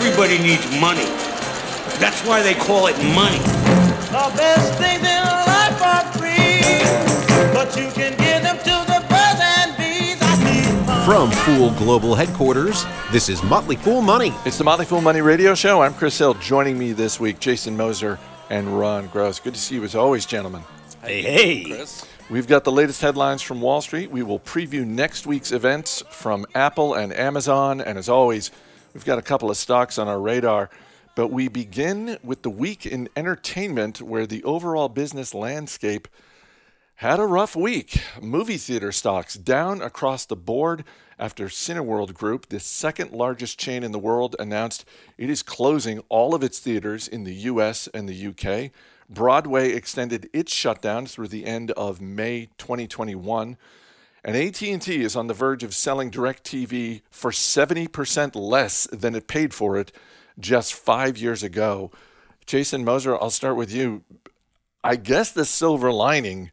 Everybody needs money. That's why they call it money. The best things in life are free, but you can give them to the birds and bees. I keep From Fool Global Headquarters, this is Motley Fool Money. It's the Motley Fool Money Radio Show. I'm Chris Hill. Joining me this week, Jason Moser and Ron Gross. Good to see you as always, gentlemen. Hey, hey. We've got the latest headlines from Wall Street. We will preview next week's events from Apple and Amazon. And as always, we've got a couple of stocks on our radar. But we begin with the week in entertainment, where the overall business landscape had a rough week. Movie theater stocks down across the board after Cineworld Group, the second largest chain in the world, announced it is closing all of its theaters in the US and the UK. Broadway extended its shutdown through the end of May 2021. And AT&T is on the verge of selling DirecTV for 70% less than it paid for it just 5 years ago. Jason Moser, I'll start with you. I guess the silver lining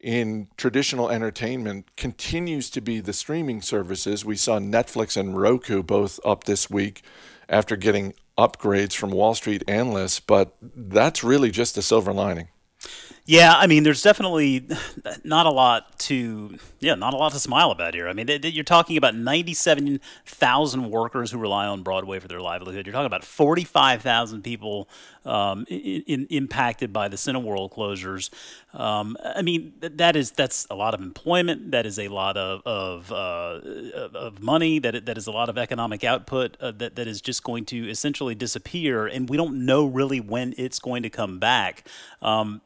in traditional entertainment continues to be the streaming services. We saw Netflix and Roku both up this week after getting upgrades from Wall Street analysts, but that's really just a silver lining. Yeah, I mean, there's definitely not a lot to yeah, not a lot to smile about here. I mean, you're talking about 97,000 workers who rely on Broadway for their livelihood. You're talking about 45,000 people um, in, in, impacted by the Cineworld closures. Um, I mean, that is that's a lot of employment. That is a lot of of, uh, of money. That that is a lot of economic output uh, that that is just going to essentially disappear, and we don't know really when it's going to come back. Um,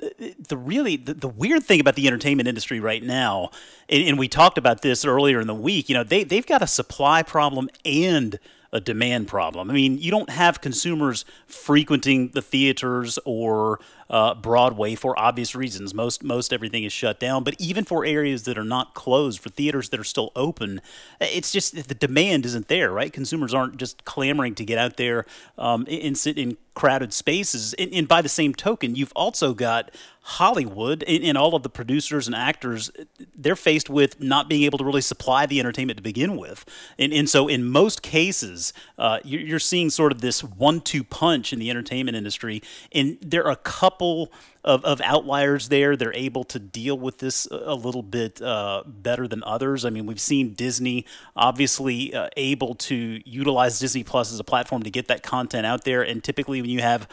the really the, the, weird thing about the entertainment industry right now, and, and we talked about this earlier in the week. You know, they they've got a supply problem and a demand problem. I mean, you don't have consumers frequenting the theaters or uh, Broadway for obvious reasons. Most most everything is shut down. But even for areas that are not closed, for theaters that are still open, it's just the demand isn't there, right? Consumers aren't just clamoring to get out there um, and sit in crowded spaces. And, and, by the same token, you've also got Hollywood and, all of the producers and actors, they're faced with not being able to really supply the entertainment to begin with. And, and so, in most cases, uh, you're, you're, seeing sort of this one two punch in the entertainment industry. And there are a couple of, of outliers there. They're able to deal with this a little bit uh, better than others. I mean, we've seen Disney obviously uh, able to utilize Disney Plus as a platform to get that content out there. And typically, when you have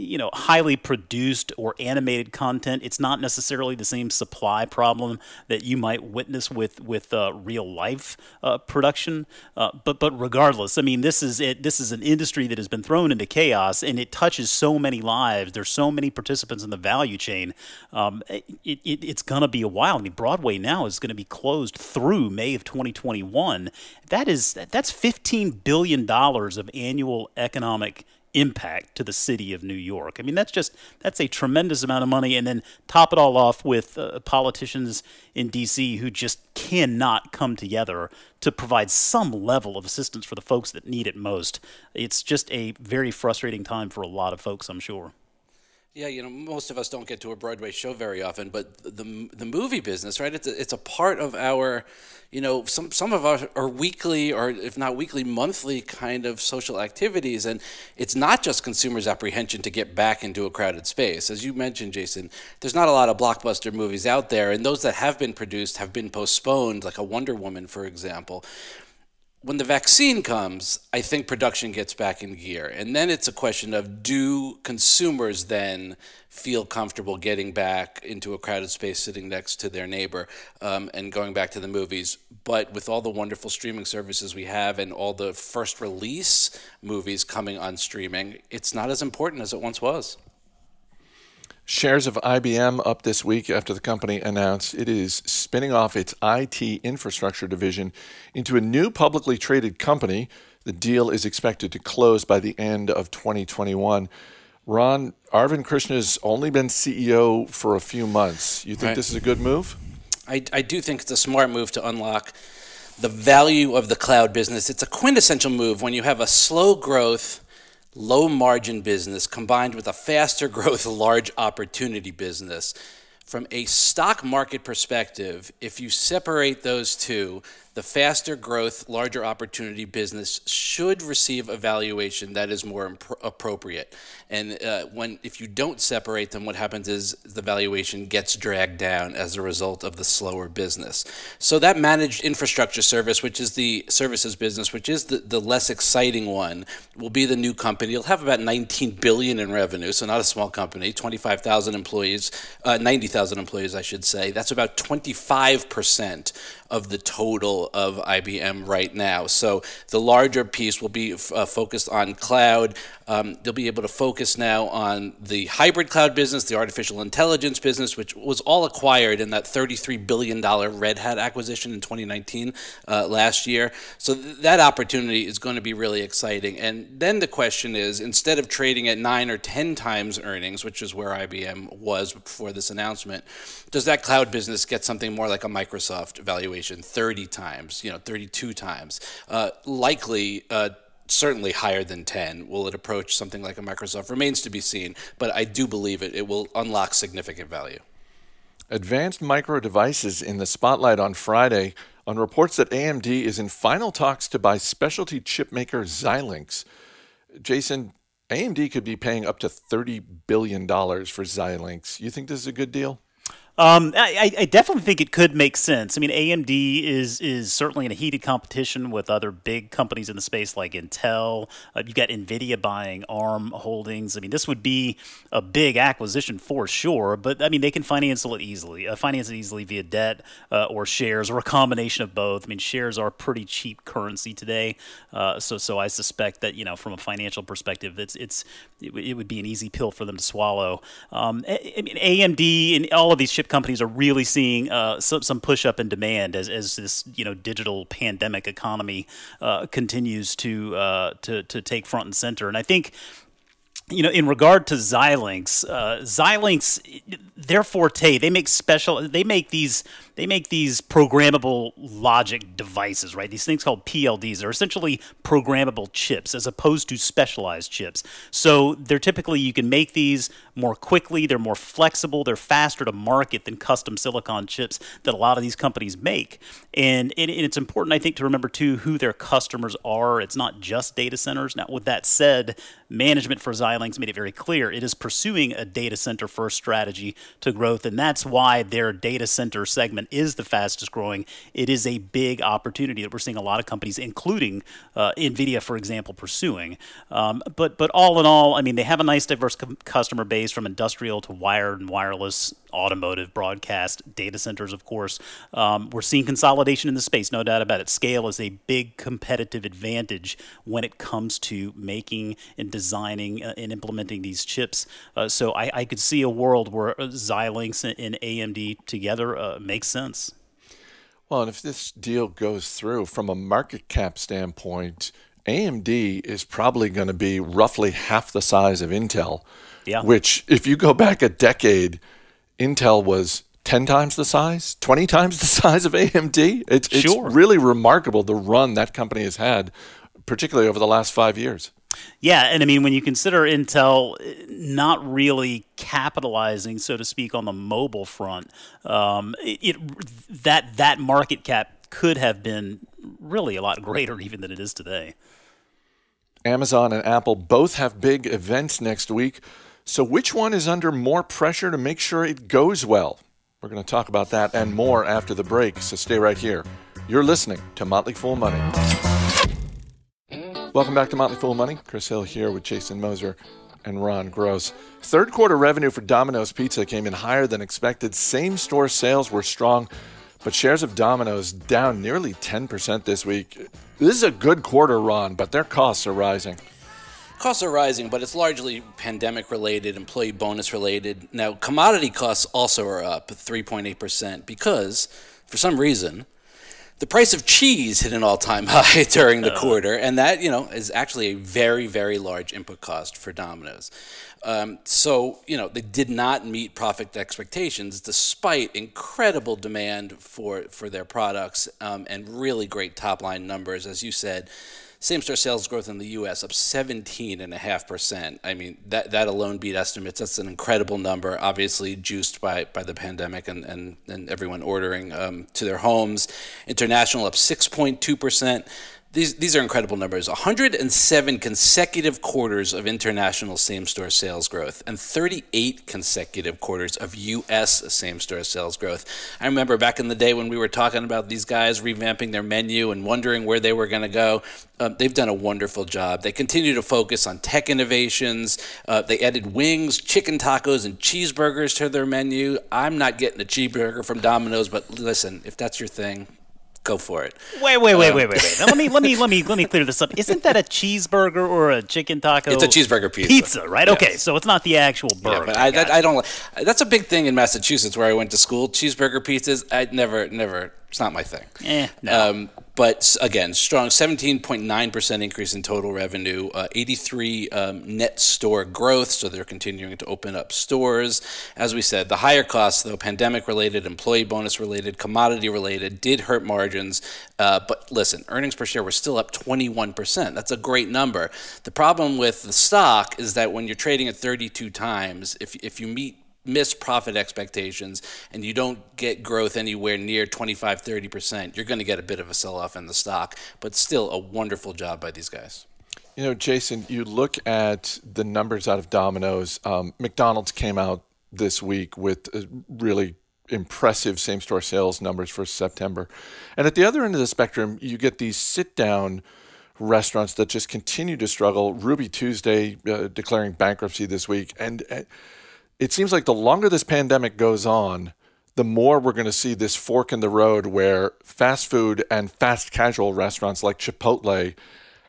you know highly produced or animated content it's not necessarily the same supply problem that you might witness with with uh, real life uh, production. Uh, but but regardless i mean this is it this is an industry that has been thrown into chaos and it touches so many lives. There's so many participants in the value chain. Um, it, it, it's going to be a while. I mean broadway now is going to be closed through may of 2021 that is that's 15 billion dollars of annual economic impact to the city of New York. I mean, that's just that's a tremendous amount of money, and then top it all off with uh, politicians in D.C. who just cannot come together to provide some level of assistance for the folks that need it most. It's just a very frustrating time for a lot of folks, I'm sure. Yeah, you know, most of us don't get to a Broadway show very often, but the the movie business, right? It's a, it's a part of our, you know, some some of our are weekly or if not weekly, monthly kind of social activities, and it's not just consumers' apprehension to get back into a crowded space, as you mentioned, Jason. There's not a lot of blockbuster movies out there, and those that have been produced have been postponed, like a Wonder Woman, for example when the vaccine comes, I think production gets back in gear. And then it's a question of do consumers then feel comfortable getting back into a crowded space sitting next to their neighbor um, and going back to the movies? But with all the wonderful streaming services we have and all the first release movies coming on streaming, it's not as important as it once was. Shares of IBM up this week after the company announced it is spinning off its IT infrastructure division into a new publicly traded company. The deal is expected to close by the end of 2021. Ron, Arvind Krishna's only been CEO for a few months. You think right. this is a good move? I, I do think it's a smart move to unlock the value of the cloud business. It's a quintessential move when you have a slow growth low margin business combined with a faster growth, large opportunity business. From a stock market perspective, if you separate those two, the faster growth, larger opportunity business should receive a valuation that is more impro- appropriate. And uh, when if you don't separate them, what happens is the valuation gets dragged down as a result of the slower business. So that managed infrastructure service, which is the services business, which is the, the less exciting one, will be the new company. It'll have about 19 billion in revenue, so not a small company. 25,000 employees, uh, 90,000 employees, I should say. That's about 25 percent of the total of IBM right now. So the larger piece will be uh, focused on cloud. Um, they'll be able to focus now on the hybrid cloud business, the artificial intelligence business, which was all acquired in that $33 billion Red Hat acquisition in 2019 uh, last year. So th- that opportunity is going to be really exciting. And then the question is instead of trading at nine or 10 times earnings, which is where IBM was before this announcement, does that cloud business get something more like a Microsoft valuation, 30 times, you know, 32 times? Uh, likely, uh, certainly higher than 10. Will it approach something like a Microsoft? Remains to be seen, but I do believe it. It will unlock significant value. Advanced Micro Devices in the spotlight on Friday on reports that AMD is in final talks to buy specialty chip maker Xilinx. Jason, AMD could be paying up to $30 billion for Xilinx. You think this is a good deal? Um, I, I, definitely think it could make sense. I mean, AMD is is certainly in a heated competition with other big companies in the space like Intel. Uh, you got Nvidia buying ARM holdings. I mean, this would be a big acquisition for sure. But I mean, they can finance it easily. Uh, finance it easily via debt uh, or shares or a combination of both. I mean, shares are pretty cheap currency today. Uh, so so I suspect that you know from a financial perspective, it's it's it, it would be an easy pill for them to swallow. Um, I, I mean, AMD and all of these chip companies are really seeing uh, some, some push up in demand as, as this you know digital pandemic economy uh, continues to, uh, to to take front and center. And I think you know, in regard to Xilinx, uh, Xilinx, their forte, they make special, they make these they make these programmable logic devices, right? These things called PLDs are essentially programmable chips as opposed to specialized chips. So they're typically, you can make these more quickly, they're more flexible, they're faster to market than custom silicon chips that a lot of these companies make. And, and it's important, I think, to remember too who their customers are. It's not just data centers. Now, with that said, management for Xilinx made it very clear it is pursuing a data center first strategy to growth, and that's why their data center segment is the fastest growing, it is a big opportunity that we're seeing a lot of companies, including uh, Nvidia, for example, pursuing. Um, but but all in all, I mean, they have a nice diverse com- customer base from industrial to wired and wireless, automotive, broadcast, data centers, of course. Um, we're seeing consolidation in the space, no doubt about it. Scale is a big competitive advantage when it comes to making and designing uh, and implementing these chips. Uh, so I, I, could see a world where Xilinx and, AMD together uh, makes sense. Well, and if this deal goes through from a market cap standpoint, AMD is probably going to be roughly half the size of Intel. Yeah. Which, if you go back a decade, Intel was 10 times the size, 20 times the size of AMD. It's, sure. it's really remarkable the run that company has had, particularly over the last five years. Yeah, and I mean when you consider Intel not really capitalizing, so to speak, on the mobile front, um, it, it that that market cap could have been really a lot greater even than it is today. Amazon and Apple both have big events next week. So, which one is under more pressure to make sure it goes well? We're going to talk about that and more after the break, so stay right here. You're listening to Motley Fool Money. Welcome back to Motley Fool Money. Chris Hill here with Jason Moser and Ron Gross. Third quarter revenue for Domino's Pizza came in higher than expected. Same store sales were strong, but shares of Domino's down nearly 10% this week. This is a good quarter, Ron, but their costs are rising. Costs are rising, but it's largely pandemic related, employee bonus related. Now, commodity costs also are up 3.8% because, for some reason, the price of cheese hit an all-time high during the quarter, and that you know is actually a very very large input cost for Domino's. Um, so, you know, they did not meet profit expectations despite incredible demand for, for their products um, and really great top line numbers. As you said, same store sales growth in the U.S. up 17.5%. I mean, that, that alone beat estimates. That's an incredible number, obviously juiced by, by the pandemic and, and, and everyone ordering um, to their homes. International up 6.2% these these are incredible numbers. 107 consecutive quarters of international same-store sales growth and 38 consecutive quarters of US same-store sales growth. I remember back in the day when we were talking about these guys revamping their menu and wondering where they were going to go uh, they've done a wonderful job. They continue to focus on tech innovations. Uh, they added wings chicken tacos and cheeseburgers to their menu. I'm not getting a cheeseburger from domino's but listen if that's your thing go for it. Wait, wait, wait, um, wait, wait, wait. Now, let me let me let me let me clear this up. Isn't that a cheeseburger or a chicken taco? It's a cheeseburger pizza. Pizza, right? Yes. Okay, so it's not the actual burger. Yeah, but I, that, I don't. That's a big thing in Massachusetts where I went to school. Cheeseburger pizzas. I never, never. It's not my thing. Eh, no. Um, but again, strong 17.9% increase in total revenue, uh, 83 um, net store growth, so they're continuing to open up stores. As we said, the higher costs, though, pandemic related, employee bonus related, commodity related, did hurt margins. Uh, but listen, earnings per share were still up 21%. That's a great number. The problem with the stock is that when you're trading at 32 times, if, if you meet miss profit expectations and you don't get growth anywhere near 25 30% you're going to get a bit of a sell off in the stock but still a wonderful job by these guys. You know jason you look at the numbers out of domino's. Um, mcdonald's came out this week with really impressive same store sales numbers for september. And at the other end of the spectrum you get these sit down restaurants that just continue to struggle. Ruby tuesday uh, declaring bankruptcy this week and uh, it seems like the longer this pandemic goes on, the more we're going to see this fork in the road where fast food and fast casual restaurants like Chipotle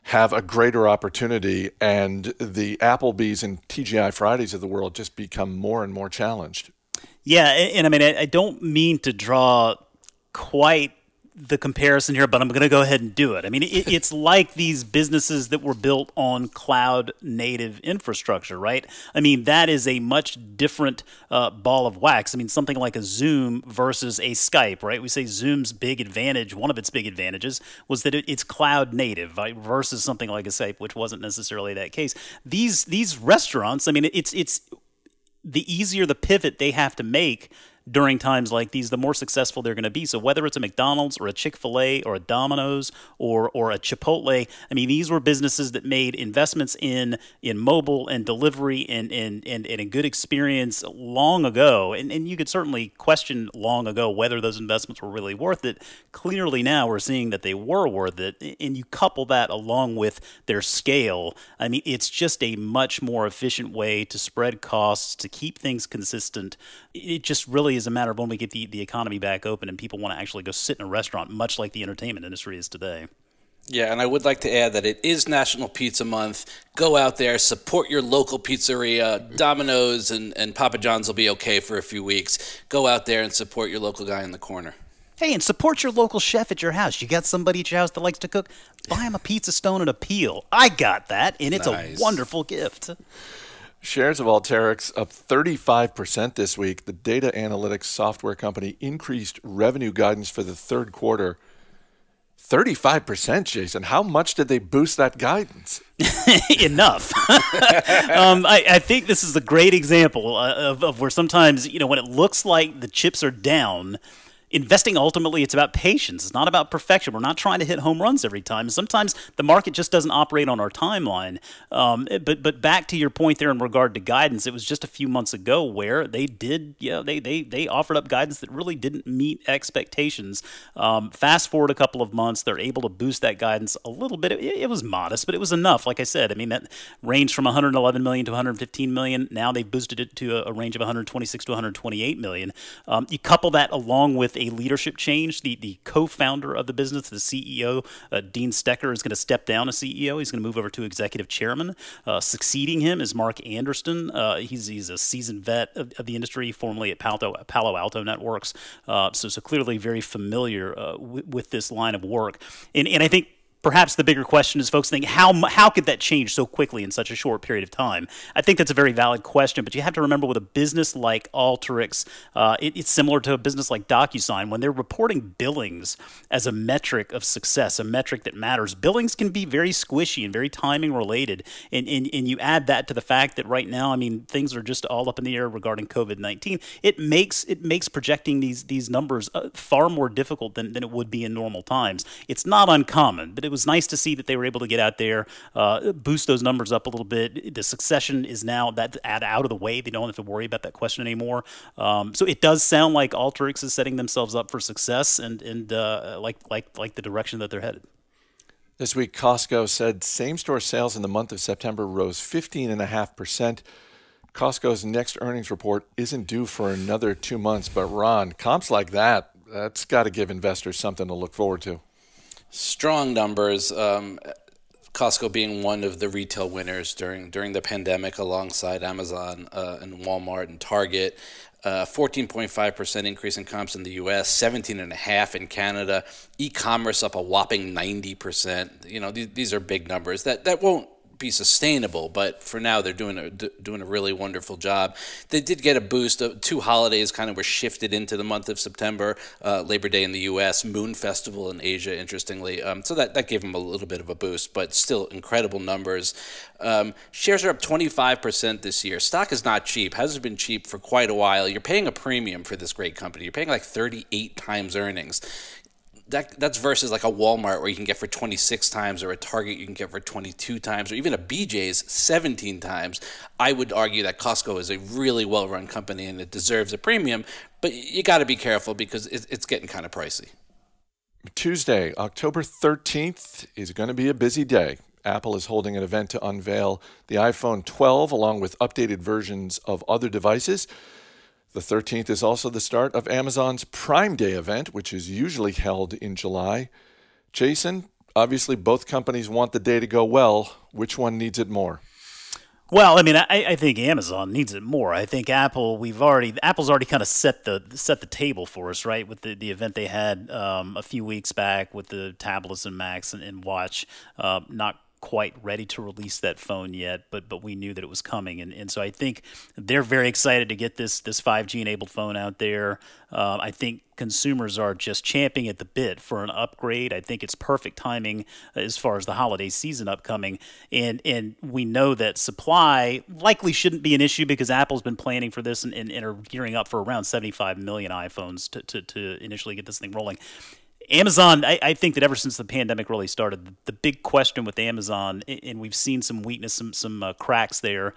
have a greater opportunity and the Applebee's and TGI Fridays of the world just become more and more challenged. Yeah, and, I mean, I don't mean to draw quite the comparison here, but I'm going to go ahead and do it. I mean, it, it's like these businesses that were built on cloud native infrastructure, right? I mean, that is a much different uh, ball of wax. I mean, something like a Zoom versus a Skype, right? We say Zoom's big advantage, one of its big advantages, was that it, it's cloud native right? versus something like a Skype, which wasn't necessarily that case. These these restaurants, I mean, it's it's the easier the pivot they have to make during times like these, the more successful they're going to be. So whether it's a McDonald's or a Chick Fil A or a Domino's or or a Chipotle, I mean, these were businesses that made investments in in mobile and delivery and and and, and a good experience long ago. And and you could certainly question long ago whether those investments were really worth it. Clearly now we're seeing that they were worth it. And you couple that along with their scale. I mean, it's just a much more efficient way to spread costs to keep things consistent. It just really really is a matter of when we get the, the economy back open and people want to actually go sit in a restaurant, much like the entertainment industry is today. Yeah, and I would like to add that it is National Pizza Month. Go out there, support your local pizzeria. Domino's and, and Papa John's will be okay for a few weeks. Go out there and support your local guy in the corner. Hey, and support your local chef at your house. You got somebody at your house that likes to cook? Buy him a pizza stone and a peel. I got that, and it's nice. a wonderful gift. Shares of Alteryx up 35% this week. The data analytics software company increased revenue guidance for the third quarter. 35%, Jason. How much did they boost that guidance? Enough. um, I, I, think this is a great example uh, of, of where sometimes, you know, when it looks like the chips are down, investing ultimately it's about patience. It's not about perfection. We're not trying to hit home runs every time. Sometimes the market just doesn't operate on our timeline. Um, but but back to your point there in regard to guidance it was just a few months ago where they did yeah they they, they offered up guidance that really didn't meet expectations. Um, fast forward a couple of months they're able to boost that guidance a little bit. It, it was modest but it was enough. Like i said i mean that ranged from 111 million to 115 million. Now they've boosted it to a, a range of 126 to 128 million. Um, you couple that along with a leadership change. The the co-founder of the business, the CEO, uh, Dean Stoecker, is going to step down as CEO. He's going to move over to executive chairman. Uh, succeeding him is Mark Anderson. Uh, he's he's a seasoned vet of, of, the industry, formerly at Palo, Palo Alto Networks. Uh, so so clearly very familiar uh, w- with this line of work. And and I think perhaps the bigger question is folks think how how could that change so quickly in such a short period of time? I think that's a very valid question, but you have to remember with a business like Alteryx, uh, it, it's similar to a business like DocuSign when they're reporting billings as a metric of success, a metric that matters. Billings can be very squishy and very timing related, and and, and you add that to the fact that right now, I mean, things are just all up in the air regarding COVID nineteen. It makes it makes projecting these these numbers uh, far more difficult than, than it would be in normal times. It's not uncommon, but it was nice to see that they were able to get out there, uh, boost those numbers up a little bit. The succession is now that out of the way. They don't have to worry about that question anymore. Um, so it does sound like Alteryx is setting themselves up for success and and uh, like like like the direction that they're headed. This week, Costco said same store sales in the month of September rose 15.5%. Costco's next earnings report isn't due for another two months, but Ron, comps like that, that's got to give investors something to look forward to. Strong numbers. Um, Costco being one of the retail winners during during the pandemic, alongside Amazon uh, and Walmart and Target. 14.5% uh, increase in comps in the US, 17.5 in Canada, e-commerce up a whopping 90%. You know, these, these are big numbers. That that won't be sustainable. But for now, they're doing a doing a really wonderful job. They did get a boost. Two holidays kind of were shifted into the month of September. Uh, Labor Day in the U.S., Moon Festival in Asia, interestingly. Um, so that that gave them a little bit of a boost. But still, incredible numbers. Um, shares are up 25% this year. Stock is not cheap. Hasn't been cheap for quite a while. You're paying a premium for this great company. You're paying like 38 times earnings that that's versus like a Walmart where you can get for 26 times or a Target you can get for 22 times or even a BJ's 17 times. I would argue that Costco is a really well-run company and it deserves a premium, but you got to be careful because it's getting kind of pricey. Tuesday, October 13th is going to be a busy day. Apple is holding an event to unveil the iPhone 12 along with updated versions of other devices. The 13th is also the start of Amazon's Prime Day event, which is usually held in July. Jason, obviously both companies want the day to go well. Which one needs it more? Well, I mean, I, I, think Amazon needs it more. I think Apple, we've already Apple's already kind of set the set the table for us, right? With the, the event they had um, a few weeks back with the tablets and Macs and, and Watch, uh, not quite ready to release that phone yet, but but we knew that it was coming, and, and so I think they're very excited to get this this 5G enabled phone out there. Uh, I think consumers are just champing at the bit for an upgrade. I think it's perfect timing as far as the holiday season upcoming, and and we know that supply likely shouldn't be an issue because Apple's been planning for this and, and, and are gearing up for around 75 million iPhones to, to, to initially get this thing rolling. Amazon, I, I, think that ever since the pandemic really started, the big question with Amazon, and we've seen some weakness, some some uh, cracks there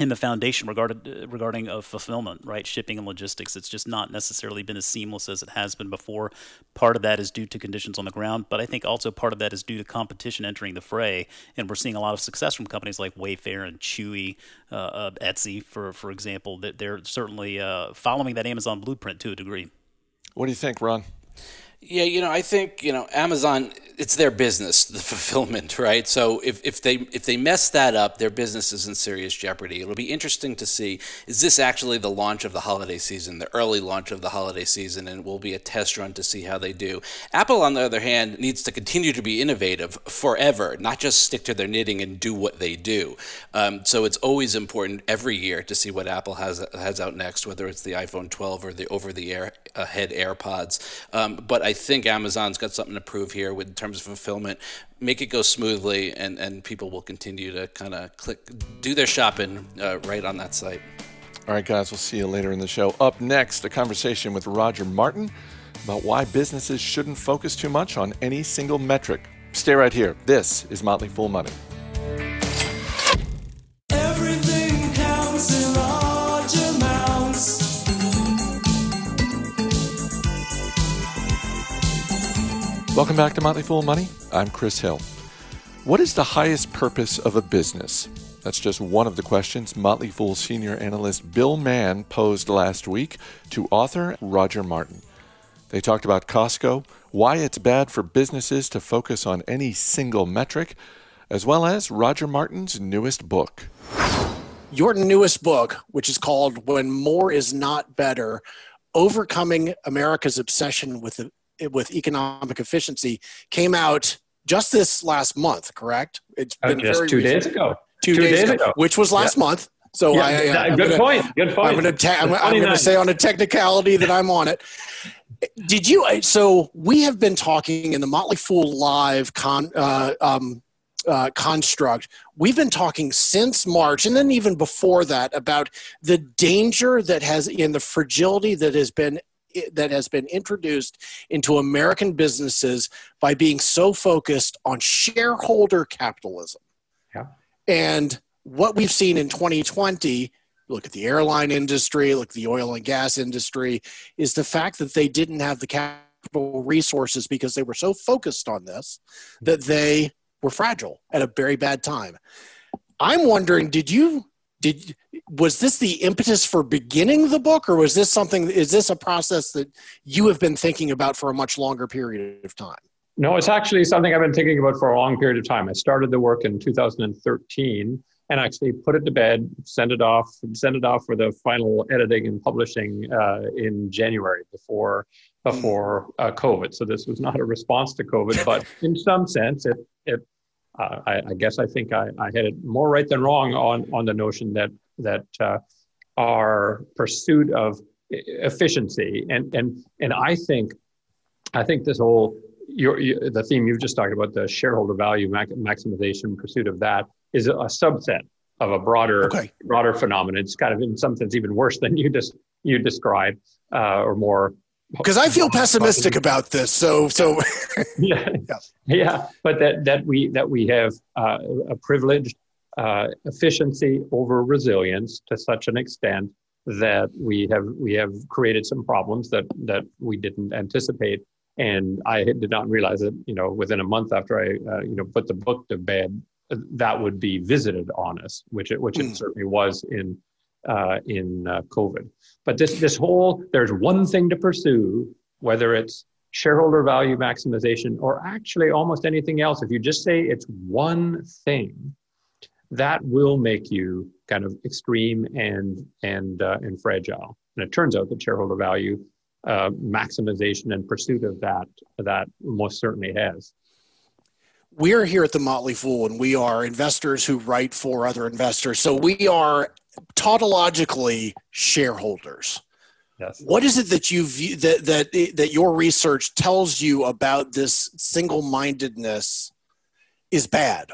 in the foundation regarding uh, regarding uh, fulfillment, right, shipping and logistics. It's just not necessarily been as seamless as it has been before. Part of that is due to conditions on the ground, but I think also part of that is due to competition entering the fray, and we're seeing a lot of success from companies like Wayfair and Chewy, uh, uh, Etsy, for for example. That they're certainly uh, following that Amazon blueprint to a degree. What do you think, Ron? Yeah, you know, I think you know Amazon. It's their business, the fulfillment, right? So if, if they if they mess that up, their business is in serious jeopardy. It'll be interesting to see is this actually the launch of the holiday season, the early launch of the holiday season, and it will be a test run to see how they do. Apple, on the other hand, needs to continue to be innovative forever, not just stick to their knitting and do what they do. Um, so it's always important every year to see what Apple has has out next, whether it's the iPhone 12 or the over the air uh, head AirPods. Um, but I think Amazon's got something to prove here with in terms of fulfillment. Make it go smoothly, and, and people will continue to kind of click, do their shopping uh, right on that site. All right, guys, we'll see you later in the show. Up next, a conversation with Roger Martin about why businesses shouldn't focus too much on any single metric. Stay right here. This is Motley Fool Money. Welcome back to Motley Fool Money. I'm Chris Hill. What is the highest purpose of a business? That's just one of the questions Motley Fool senior analyst Bill Mann posed last week to author Roger Martin. They talked about Costco, why it's bad for businesses to focus on any single metric, as well as Roger Martin's newest book. Your newest book, which is called When More Is Not Better Overcoming America's Obsession with with economic efficiency came out just this last month, correct? It's been just very two recent. days ago. Two, days, ago, which was last month. So Yeah, I, I, good gonna- point. Good point. I'm going to ta- I'm, The I'm going 29th. to say on a technicality that I'm on it. Did you? So we have been talking in the Motley Fool live con uh, um, uh, construct. We've been talking since March, and then even before that, about the danger that has in the fragility that has been that has been introduced into American businesses by being so focused on shareholder capitalism. Yeah. And what we've seen in 2020, look at the airline industry, look at the oil and gas industry, is the fact that they didn't have the capital resources because they were so focused on this that they were fragile at a very bad time. I'm wondering, did you did was this the impetus for beginning the book or was this something is this a process that you have been thinking about for a much longer period of time? No, it's actually something I've been thinking about for a long period of time. I started the work in 2013 and actually put it to bed, sent it off, sent it off for the final editing and publishing uh, in January before before uh, COVID. So this was not a response to COVID, but in some sense, it it. Uh, I, I guess I think I, I had it more right than wrong on on the notion that that uh, our pursuit of efficiency and and and I think I think this whole your, your, the theme you've just talked about, the shareholder value mac- maximization pursuit of that, is a, subset of a broader Okay. broader phenomenon. It's kind of in some sense even worse than you just you described, uh, or more. Because I feel pessimistic about this. So so yeah, yeah, but that that we that we have uh, a privileged uh, efficiency over resilience to such an extent that we have we have created some problems that that we didn't anticipate and I did not realize that you know within a month after I uh, you know put the book to bed that would be visited on us, which it which Mm. it certainly was in uh, in uh, COVID. But this this whole there's one thing to pursue, whether it's shareholder value maximization or actually almost anything else. If you just say it's one thing, that will make you kind of extreme and and uh, and fragile. And it turns out that shareholder value uh, maximization and pursuit of that that most certainly has. we are here at the Motley Fool, and we are investors who write for other investors. So we are tautologically shareholders. Yes. What is it that you view that that that your research tells you about this single-mindedness is bad?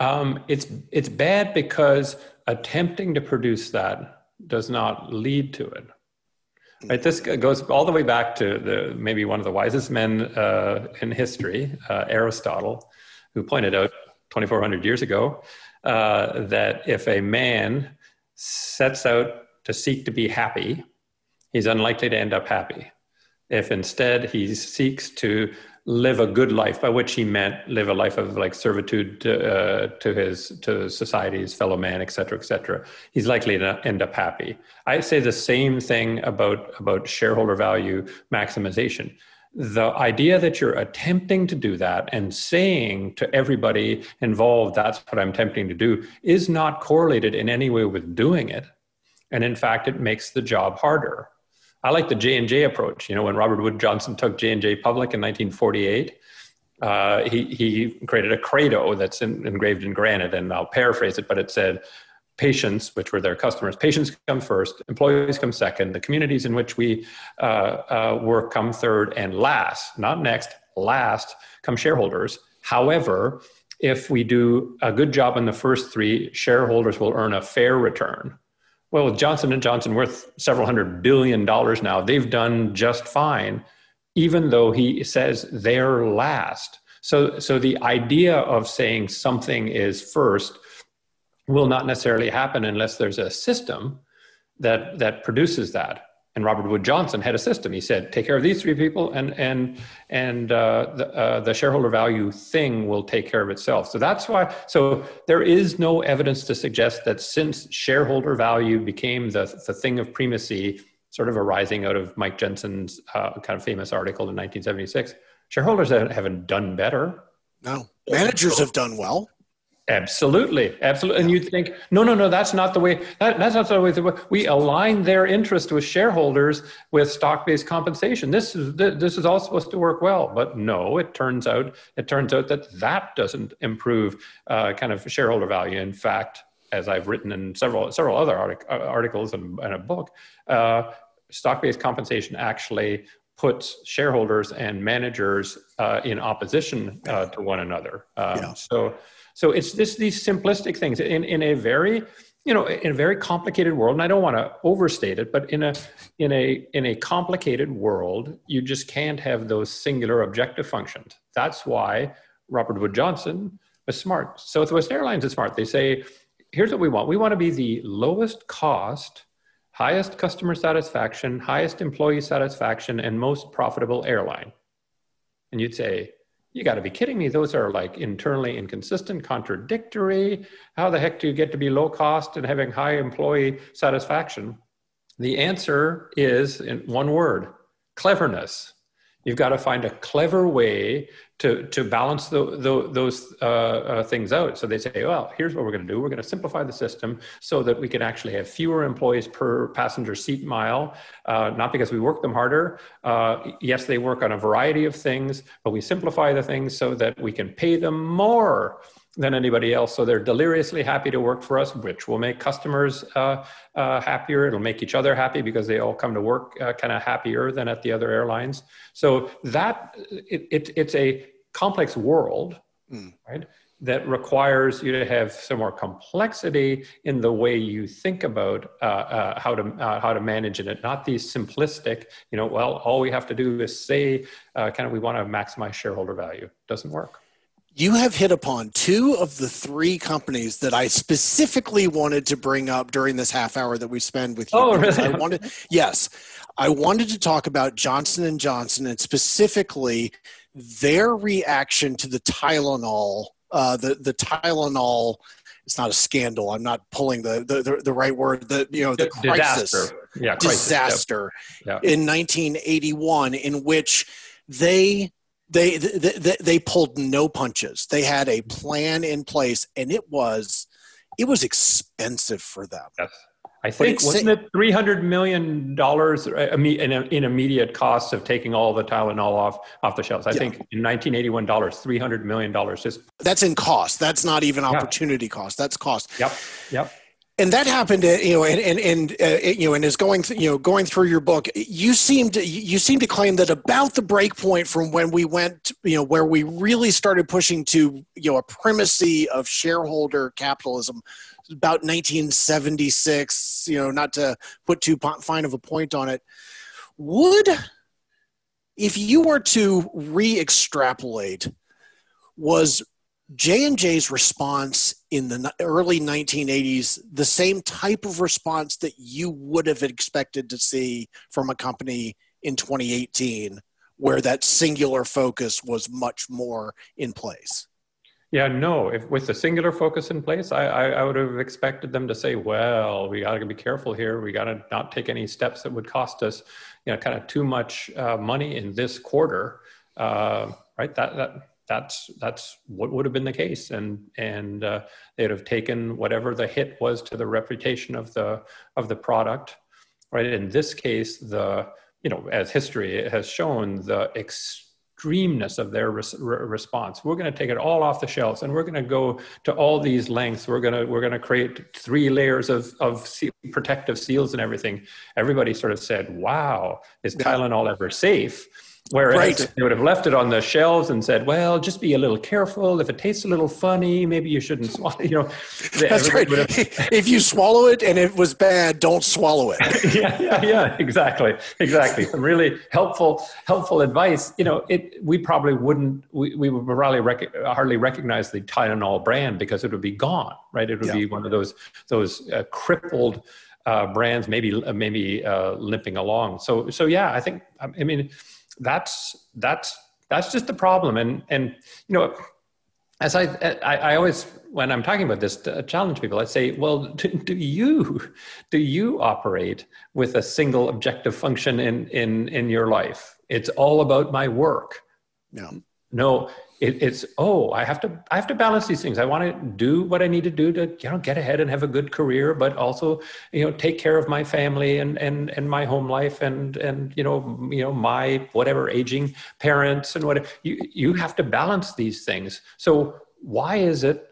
Um, it's it's bad because attempting to produce that does not lead to it. Right. This goes all the way back to the maybe one of the wisest men uh, in history, uh, Aristotle, who pointed out 2,400 years ago uh, that if a man sets out to seek to be happy, he's unlikely to end up happy. If instead he seeks to live a good life, by which he meant live a life of like servitude to, uh, to his to society, his fellow man, et cetera, et cetera, he's likely to end up happy. I say the same thing about about shareholder value maximization. The idea that you're attempting to do that and saying to everybody involved, that's what I'm attempting to do, is not correlated in any way with doing it. And in fact, it makes the job harder. I like the J and J approach. You know, when Robert Wood Johnson took J and J public in 1948, uh, he he created a credo that's in, engraved in granite, and I'll paraphrase it, but it said, "Patients, which were their customers, patients come first, employees come second, the communities in which we uh, uh, work come third, and last, not next, last come shareholders. However, if we do a good job in the first three, shareholders will earn a fair return." Well, with Johnson and Johnson worth several hundred billion dollars now, they've done just fine, even though he says they're last. So, so the idea of saying something is first will not necessarily happen unless there's a system that that produces that. And Robert Wood Johnson had a system. He said, "Take care of these three people, and and and uh, the uh, the shareholder value thing will take care of itself." So that's why. So there is no evidence to suggest that since shareholder value became the the thing of primacy, sort of arising out of Mike Jensen's uh, kind of famous article in 1976, shareholders haven't, haven't done better. No, managers have done well. Absolutely, absolutely. And you'd think, no, no, no, that's not the way. That, that's not the way. We align their interest with shareholders with stock-based compensation. This is this is all supposed to work well, but no, it turns out it turns out that that doesn't improve uh, kind of shareholder value. In fact, as I've written in several several other artic- uh, articles and, and, a book, uh, stock-based compensation actually puts shareholders and managers uh, in opposition uh, to one another. Um, yeah. So so it's just these simplistic things in, in a very you know in a very complicated world and i don't want to overstate it but in a in a in a complicated world you just can't have those singular objective functions. That's why robert wood johnson is smart. Southwest airlines is smart. They say here's what we want. We want to be the lowest cost highest customer satisfaction highest employee satisfaction and most profitable airline. And you'd say you got to be kidding me. Those are like internally inconsistent, contradictory. How the heck do you get to be low cost and having high employee satisfaction? The answer is in one word cleverness. You've got to find a clever way to, to balance the, the, those uh, uh, things out. So they say, well, here's what we're going to do. We're going to simplify the system so that we can actually have fewer employees per passenger seat mile, uh, not because we work them harder. Uh, yes, they work on a variety of things, but we simplify the things so that we can pay them more than anybody else. So they're deliriously happy to work for us, which will make customers uh, uh, happier. It'll make each other happy because they all come to work uh, kind of happier than at the other airlines. So that it, it it's a complex world, mm. right? That requires you to have some more complexity in the way you think about uh, uh, how to uh, how to manage it, not these simplistic. You know, well, all we have to do is say, kind of, we want to maximize shareholder value. Doesn't work you have hit upon two of the three companies that I specifically wanted to bring up during this half hour that we spend with you. Oh, really? I wanted, yes, I wanted to talk about Johnson and Johnson and specifically their reaction to the Tylenol, uh, the the Tylenol. It's not a scandal. I'm not pulling the the, the, the right word. The you know the crisis, disaster, yeah, disaster yep. in 1981, in which they they, they they pulled no punches. They had a plan in place, and it was it was expensive for them. Yes. I think wasn't it three hundred million dollars uh, in, in immediate costs of taking all the Tylenol off off the shelves? I yeah. think in nineteen eighty one dollars, three hundred million dollars. Just that's in cost. That's not even opportunity yeah. cost. That's cost. Yep. Yep and that happened uh, you know and and, and uh, you know and is going th- you know going through your book. You seem to you seem to claim that about the break point from when we went you know where we really started pushing to you know a primacy of shareholder capitalism about 1976 you know not to put too fine of a point on it. Would if you were to re-extrapolate was J&J's response in the early 1980s the same type of response that you would have expected to see from a company in 2018 where that singular focus was much more in place. Yeah no if with the singular focus in place i, I, I would have expected them to say well we got to be careful here. We got to not take any steps that would cost us you know kind of too much uh, money in this quarter. Uh, right that that that's that's what would have been the case, and and uh, they'd have taken whatever the hit was to the reputation of the of the product, right? In this case, the you know as history has shown, the extremeness of their res- response. We're going to take it all off the shelves, and we're going to go to all these lengths. We're going to we're going to create three layers of of protective seals and everything. Everybody sort of said, "Wow, is Tylenol ever safe?" Whereas right. they would have left it on the shelves and said, "Well, just be a little careful. If it tastes a little funny, maybe you shouldn't swallow." You know, that's right. Have... if you swallow it and it was bad, don't swallow it. yeah, yeah, yeah. Exactly, exactly. Some really helpful, helpful advice. You know, it. We probably wouldn't. We, we would probably rec- hardly recognize the Tylenol brand because it would be gone. Right? It would yeah. be one of those those uh, crippled. Uh, brands maybe maybe uh, limping along. So so yeah, I think I mean that's that's that's just the problem. And and you know as I, I, I always when i'm talking about this challenge people i say well do, do, you do you operate with a single objective function in in in your life? It's all about my work. Yeah No, it, it's oh, I have to I have to balance these things. I want to do what I need to do to you know get ahead and have a good career, but also you know take care of my family and and and my home life and and you know you know my whatever aging parents and whatever. You you have to balance these things. So why is it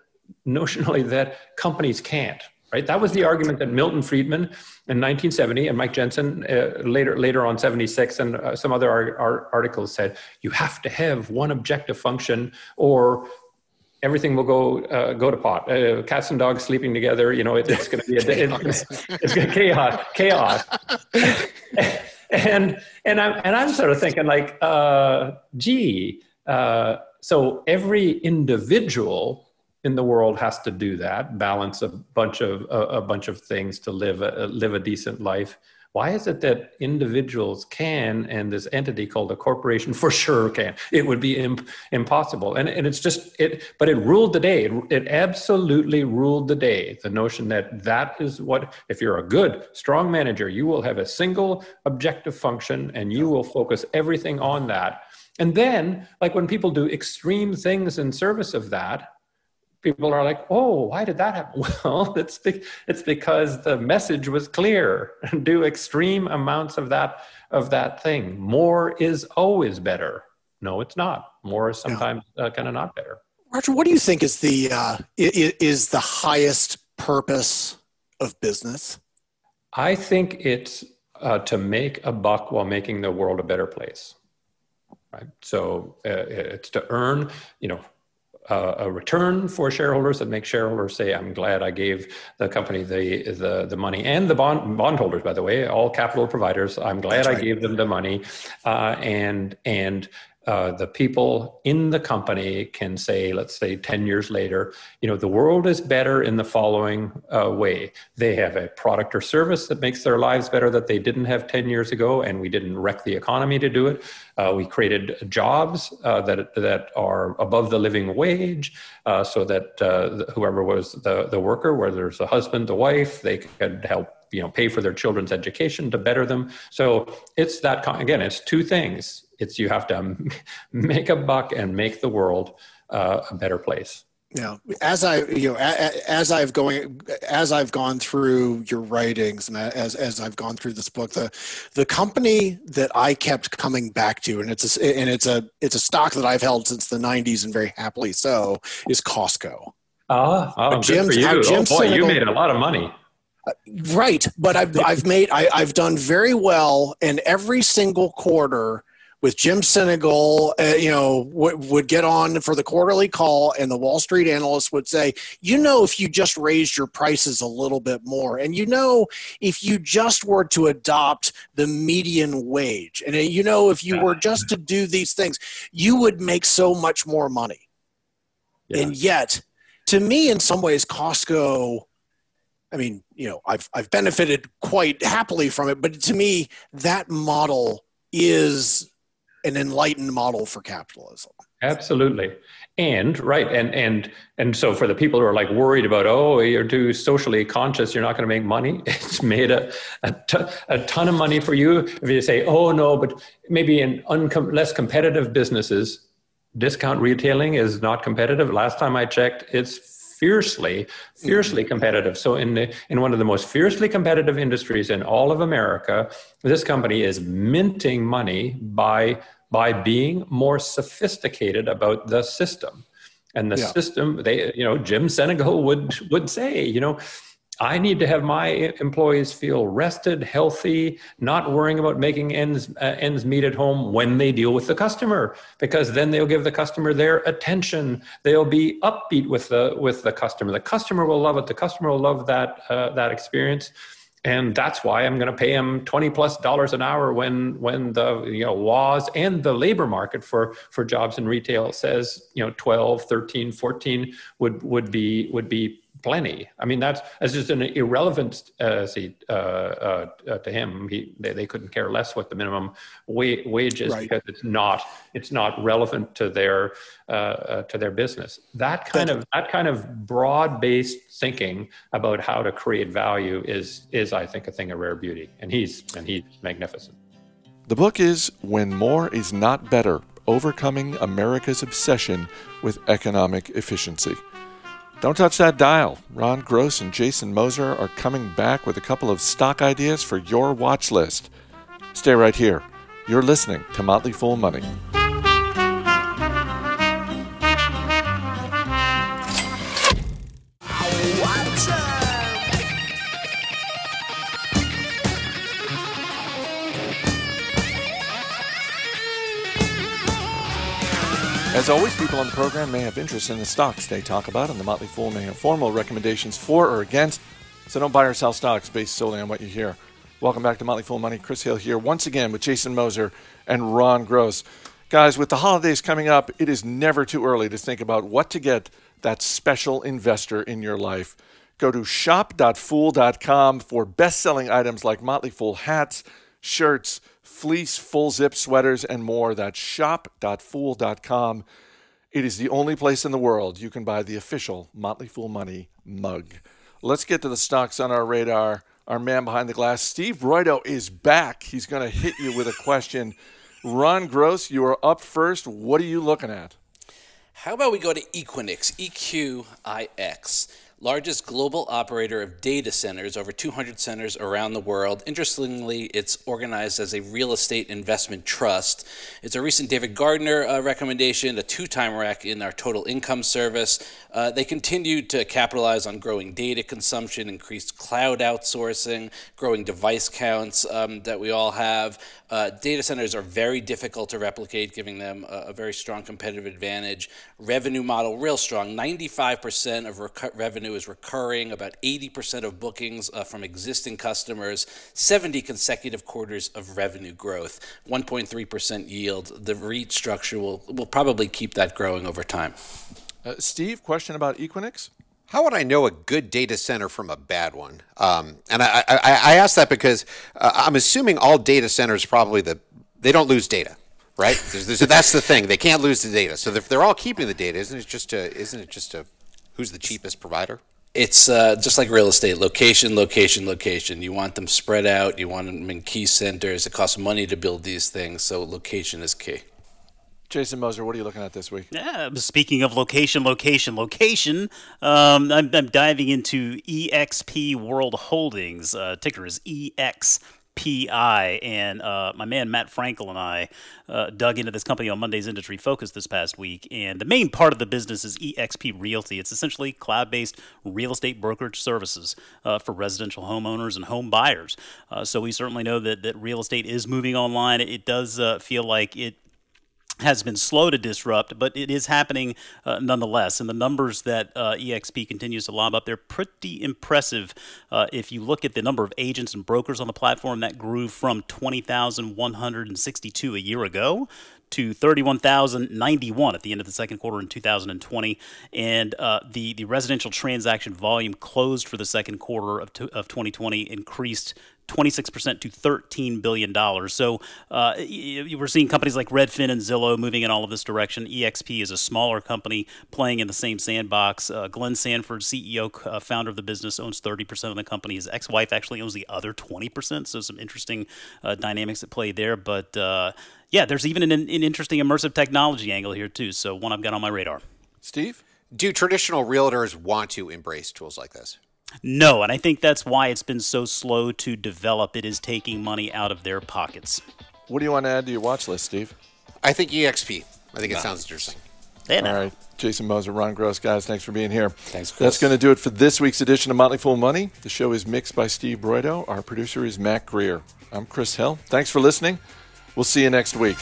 notionally that companies can't? Right. That was the argument that Milton Friedman in 1970 and Mike Jensen uh, later later on 76 and uh, some other ar- ar- articles said you have to have one objective function or everything will go uh, go to pot. Uh, cats and dogs sleeping together. You know, it, it's going to be a, it's, it's going to chaos chaos. and and I'm and I'm sort of thinking like, uh, gee, uh, so every individual in the world has to do that balance a bunch of a, a bunch of things to live a, live a decent life. Why is it that individuals can and this entity called a corporation for sure can? It would be imp- impossible. And, and it's just it but it ruled the day. It, it absolutely ruled the day. The notion that that is what if you're a good strong manager you will have a single objective function and you will focus everything on that. And then like when people do extreme things in service of that people are like, "Oh, why did that happen?" Well, it's be- it's because the message was clear. Do extreme amounts of that of that thing. More is always better. No, it's not. More is sometimes uh, kind of not better. Roger, what do you think is the uh, is the highest purpose of business? I think it's uh, to make a buck while making the world a better place. Right. So uh, it's to earn, you know, uh, a return for shareholders that makes shareholders say, "I'm glad I gave the company the the, the money," and the bond bondholders, by the way, all capital providers. I'm glad right. I gave them the money, uh, and and uh, the people in the company can say, let's say 10 years later, you know, the world is better in the following uh, way. They have a product or service that makes their lives better that they didn't have 10 years ago, and we didn't wreck the economy to do it. Uh, we created jobs uh, that, that are above the living wage uh, so that whoever was the, the worker, whether it's a husband, the wife, they could help you know pay for their children's education to better them. So it's that again it's two things. It's you have to make a buck and make the world uh, a better place. Yeah. As i you know as i've going as i've gone through your writings and as as i've gone through this book the the company that i kept coming back to and it's a and it's a it's a stock that i've held since the 90s and very happily so is costco. Uh, oh, Jim, good for you. Oh boy, you made a lot of money. Right, but I've I've made I, I've done very well in every single quarter with Jim Sinegal, uh, you know, w- would get on for the quarterly call, and the Wall Street analysts would say, you know, if you just raised your prices a little bit more, and you know, if you just were to adopt the median wage, and uh, you know, if you were just to do these things, you would make so much more money. Yeah. And yet, to me, in some ways, Costco. I mean, you know, I've I've benefited quite happily from it, but to me, that model is an enlightened model for capitalism. Absolutely. And right, and and and so for the people who are like worried about, oh, you're too socially conscious, you're not going to make money. It's made a, a, t- a ton of money for you. If you say, oh no, but maybe in uncom- less competitive businesses, discount retailing is not competitive. Last time I checked, it's fiercely, fiercely mm-hmm. competitive. So in the, in one of the most fiercely competitive industries in all of America, this company is minting money by by being more sophisticated about the system. And the yeah. system, they, you know, Jim Sinegal would would say, you know, I need to have my employees feel rested, healthy, not worrying about making ends uh, ends meet at home when they deal with the customer, because then they'll give the customer their attention. They'll be upbeat with the with the customer. The customer will love it. The customer will love that uh, that experience and that's why i'm going to pay him 20 plus dollars an hour when when the you know laws and the labor market for for jobs in retail says you know 12 13 14 would would be would be plenty. I mean, that's, that's just an irrelevant uh, see, uh, uh, uh, to him. He, they, they couldn't care less what the minimum wa- wage is right. because it's not it's not relevant to their uh, uh, to their business. That kind of that kind of broad based thinking about how to create value is is I think a thing of rare beauty, and he's and he's magnificent. The book is When More Is Not Better overcoming America's obsession with economic efficiency. Don't touch that dial. Ron Gross and Jason Moser are coming back with a couple of stock ideas for your watch list. Stay right here. You're listening to Motley Fool Money. As always, people on the program may have interest in the stocks they talk about, and the Motley Fool may have formal recommendations for or against, so don't buy or sell stocks based solely on what you hear. Welcome back to Motley Fool Money. Chris Hill here once again with Jason Moser and Ron Gross. Guys, with the holidays coming up, it is never too early to think about what to get that special investor in your life. Go to shop.fool.com for best selling items like Motley Fool hats, shirts, fleece, full zip sweaters, and more. That's shop.fool.com. It is the only place in the world you can buy the official Motley Fool Money mug. Let's get to the stocks on our radar. Our man behind the glass, Steve Broido, is back. He's going to hit you with a question. Ron Gross, you are up first. What are you looking at? How about we go to Equinix, E Q I X, largest global operator of data centers, over 200 centers around the world. Interestingly, it's organized as a real estate investment trust. It's a recent David Gardner uh, recommendation, a two time rack in our total income service. Uh, they continue to capitalize on growing data consumption, increased cloud outsourcing, growing device counts um, that we all have. Uh, data centers are very difficult to replicate, giving them a, a, very strong competitive advantage. Revenue model, real strong. 95% of recu- revenue is recurring, about 80% of bookings uh, from existing customers, 70 consecutive quarters of revenue growth, 1.3% yield. The REIT structure will, will probably keep that growing over time. Uh, Steve, question about Equinix? How would I know a good data center from a bad one? Um, and I, I, I, ask that because uh, I'm assuming all data centers probably the they don't lose data, right? There's, there's, that's the thing; they can't lose the data. So if they're all keeping the data, isn't it just a isn't it just a who's the cheapest provider? It's uh, just like real estate: location, location, location. You want them spread out. You want them in key centers. It costs money to build these things, so location is key. Jason Moser, what are you looking at this week? Yeah, speaking of location, location, location, um, I'm, I'm, diving into EXP World Holdings. Uh, ticker is EXPI. And uh, my man Matt Frankel and I uh, dug into this company on Monday's Industry Focus this past week. And the main part of the business is EXP Realty. It's essentially cloud based real estate brokerage services uh, for residential homeowners and home buyers. Uh, so we certainly know that, that real estate is moving online. It does uh, feel like it has been slow to disrupt, but it is happening uh, nonetheless. And the numbers that uh, EXP continues to lob up, they're pretty impressive. Uh, if you look at the number of agents and brokers on the platform, that grew from 20,162 a year ago to 31,091 at the end of the second quarter in 2020. And uh, the, the residential transaction volume closed for the second quarter of, to, of 2020 increased 26% to $13 billion. So uh, we're seeing companies like Redfin and Zillow moving in all of this direction. EXP is a smaller company playing in the same sandbox. Uh, Glenn Sanford, CEO, uh, founder of the business, owns 30% of the company. His ex wife actually owns the other 20%. So some interesting uh, dynamics at play there. But uh, yeah, there's even an, an interesting immersive technology angle here, too. So one I've got on my radar. Steve? Do traditional realtors want to embrace tools like this? No, and I think that's why it's been so slow to develop. It is taking money out of their pockets. What do you want to add to your watch list, Steve? I think EXP. I think it sounds interesting. Yeah, All right. Jason Moser, Ron Gross, guys, thanks for being here. Thanks, Chris. That's going to do it for this week's edition of Motley Fool Money. The show is mixed by Steve Broido. Our producer is Matt Greer. I'm Chris Hill. Thanks for listening. We'll see you next week.